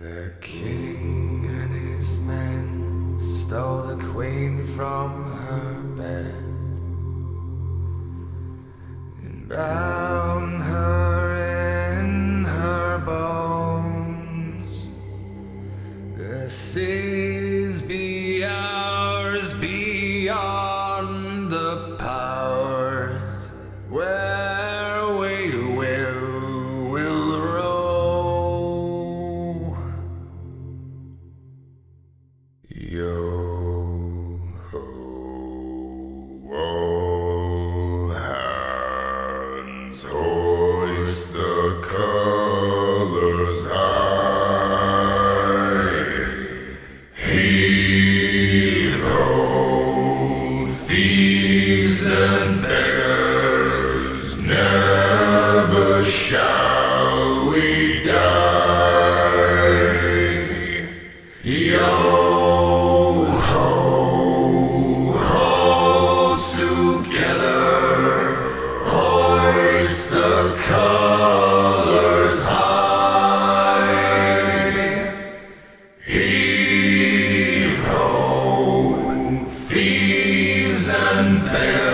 The king and his men stole the queen from her bed and bound her in her bones. The seas be ours beyond the powers. Where and beggars, never shall we die. Yo ho, ho together, hoist the colors high. Heave ho, thieves and beggars.